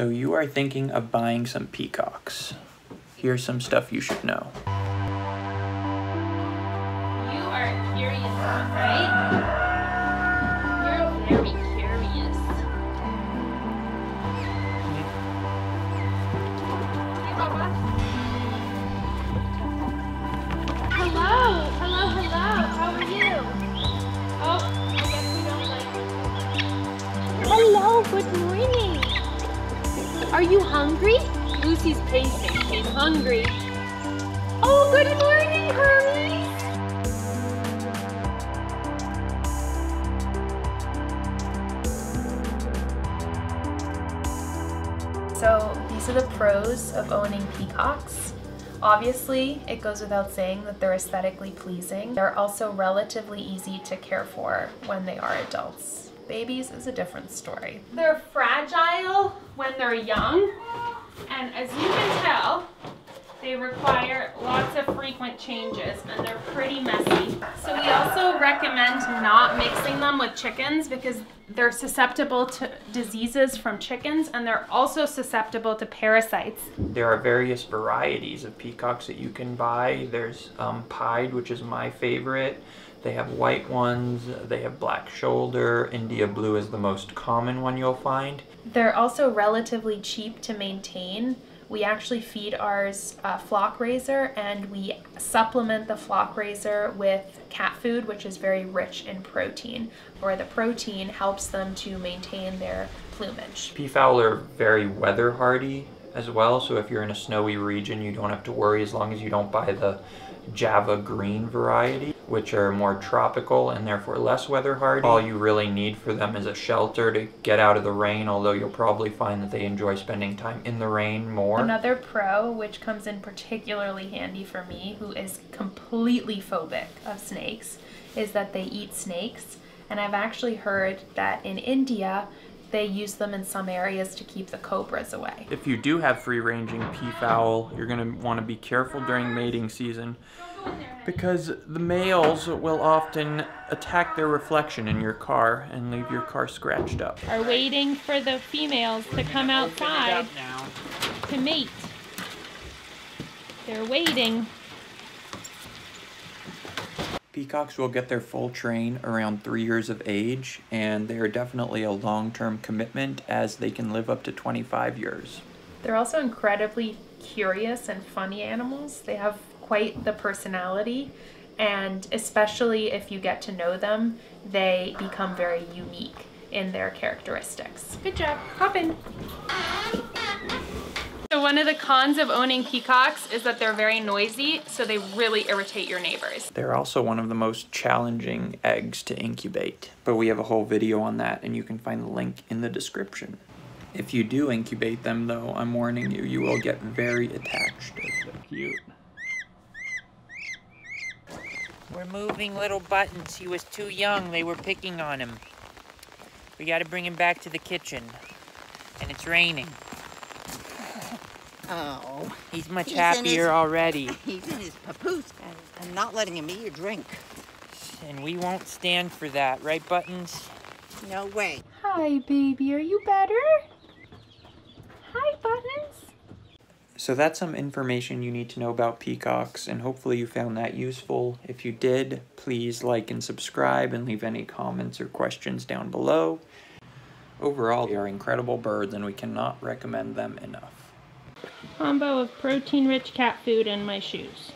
So you are thinking of buying some peacocks. Here's some stuff you should know. You are curious, right? You're very curious. Hey, Bubba. Hungry? Lucy's pacing. She's hungry. Oh, good morning, Hermes. So these are the pros of owning peacocks. Obviously, it goes without saying that they're aesthetically pleasing. They're also relatively easy to care for when they are adults. Babies is a different story. They're fragile when they're young, and as you can tell, they require lots of frequent changes and they're pretty messy. So we also recommend not mixing them with chickens because they're susceptible to diseases from chickens and they're also susceptible to parasites. There are various varieties of peacocks that you can buy. There's um, pied, which is my favorite. They have white ones, they have black shoulder. India blue is the most common one you'll find. They're also relatively cheap to maintain. We actually feed ours uh, flock raiser and we supplement the flock raiser with cat food, which is very rich in protein, where the protein helps them to maintain their plumage. Peafowl are very weather hardy as well, so if you're in a snowy region, you don't have to worry as long as you don't buy the Java green variety, which are more tropical and therefore less weather hardy. All you really need for them is a shelter to get out of the rain, although you'll probably find that they enjoy spending time in the rain more. Another pro, which comes in particularly handy for me, who is completely phobic of snakes, is that they eat snakes. And I've actually heard that in India, they use them in some areas to keep the cobras away. If you do have free-ranging peafowl, you're going to want to be careful during mating season because the males will often attack their reflection in your car and leave your car scratched up. Are waiting for the females to come outside to mate. They're waiting. Peacocks will get their full train around three years of age, and they are definitely a long-term commitment as they can live up to 25 years. They're also incredibly curious and funny animals. They have quite the personality, and especially if you get to know them, they become very unique in their characteristics. Good job. Hop in. So one of the cons of owning peacocks is that they're very noisy, so they really irritate your neighbors. They're also one of the most challenging eggs to incubate, but we have a whole video on that and you can find the link in the description. If you do incubate them though, I'm warning you, you will get very attached. So cute. We're moving little Buttons. He was too young. They were picking on him. We got to bring him back to the kitchen. And it's raining. Oh, He's much He's happier his- already. he's in his papoose and, and not letting him eat or drink. And we won't stand for that, right, Buttons? No way. Hi, baby. Are you better? Hi, Buttons. So that's some information you need to know about peacocks, and hopefully you found that useful. If you did, please like and subscribe and leave any comments or questions down below. Overall, they are incredible birds, and we cannot recommend them enough. Combo of protein-rich cat food and my shoes.